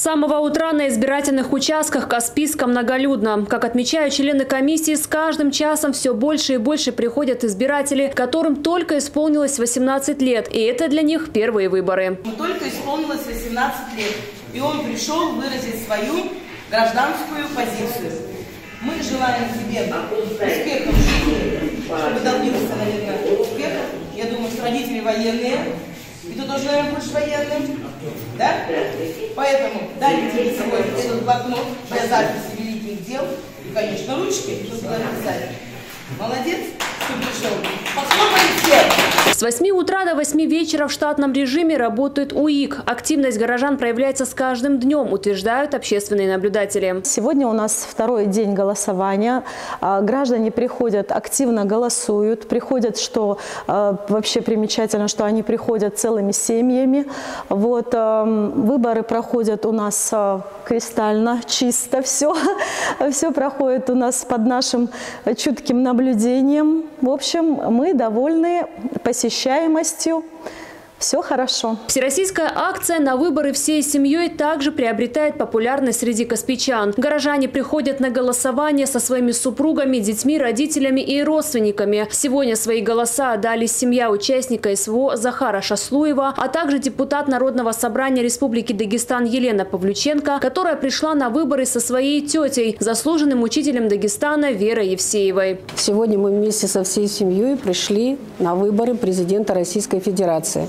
самого утра на избирательных участках Каспийска многолюдно. Как отмечают члены комиссии, с каждым часом все больше и больше приходят избиратели, которым только исполнилось 18 лет. И это для них первые выборы. Ему только исполнилось 18 лет. И он пришел выразить свою гражданскую позицию. Мы желаем тебе успехов в жизни, чтобы добился, наверное, успехов. Я думаю, что родители военные, и ты тоже, наверное, будешь военным. Да? Поэтому дайте тебе свой этот блокнот для записи великих дел и, конечно, ручки, чтобы написать. Молодец, пришел. С 8 утра до 8 вечера в штатном режиме работает УИК. Активность горожан проявляется с каждым днем, утверждают общественные наблюдатели. Сегодня у нас второй день голосования. А, Граждане приходят, активно голосуют. Приходят, что а, вообще примечательно, что они приходят целыми семьями. Вот, выборы проходят у нас а, кристально, чисто все. Все проходит у нас под нашим чутким наблюдением. В общем, мы довольны посещаемостью. Все хорошо. Всероссийская акция на выборы всей семьей также приобретает популярность среди каспичан. Горожане приходят на голосование со своими супругами, детьми, родителями и родственниками. Сегодня свои голоса отдали семья участника СВО Захара Шаслуева, а также депутат Народного собрания Республики Дагестан Елена Павлюченко, которая пришла на выборы со своей тетей, заслуженным учителем Дагестана Верой Евсеевой. Сегодня мы вместе со всей семьей пришли на выборы президента Российской Федерации.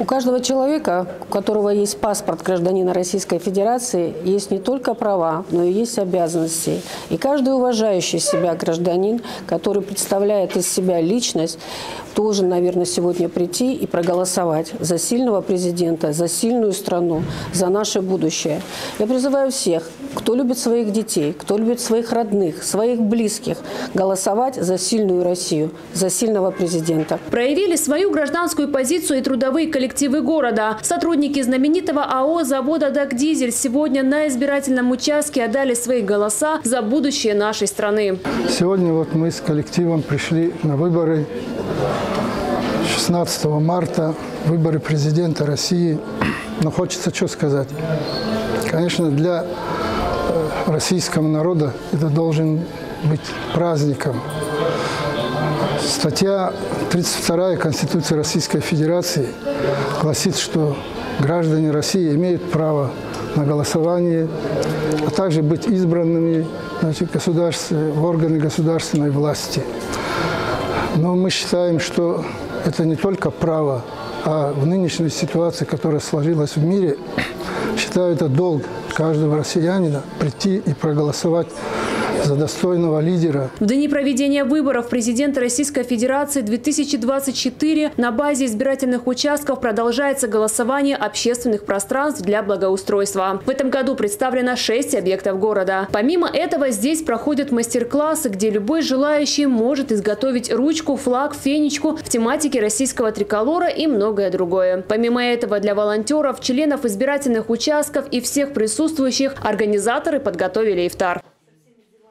У каждого человека, у которого есть паспорт гражданина Российской Федерации, есть не только права, но и есть обязанности. И каждый уважающий себя гражданин, который представляет из себя личность, должен, наверное, сегодня прийти и проголосовать за сильного президента, за сильную страну, за наше будущее. Я призываю всех, кто любит своих детей, кто любит своих родных, своих близких, голосовать за сильную Россию, за сильного президента. Проявили свою гражданскую позицию и трудовые коллективы города. Сотрудники знаменитого АО завода «Дагдизель» сегодня на избирательном участке отдали свои голоса за будущее нашей страны. Сегодня вот мы с коллективом пришли на выборы 16 марта, выборы президента России. Но хочется что сказать. Конечно, для э, российского народа это должен быть праздником. Статья 32 Конституции Российской Федерации гласит, что граждане России имеют право на голосование, а также быть избранными значит, государств- в органы государственной власти. Но мы считаем, что это не только право, а в нынешней ситуации, которая сложилась в мире, считаю это долг каждого россиянина прийти и проголосовать за достойного лидера, В дни проведения выборов президента Российской Федерации 2024 на базе избирательных участков продолжается голосование общественных пространств для благоустройства. В этом году представлено 6 объектов города. Помимо этого, здесь проходят мастер-классы, где любой желающий может изготовить ручку, флаг, фенечку в тематике российского триколора и многое другое. Помимо этого, для волонтеров, членов избирательных участков и всех присутствующих организаторы подготовили ифтар.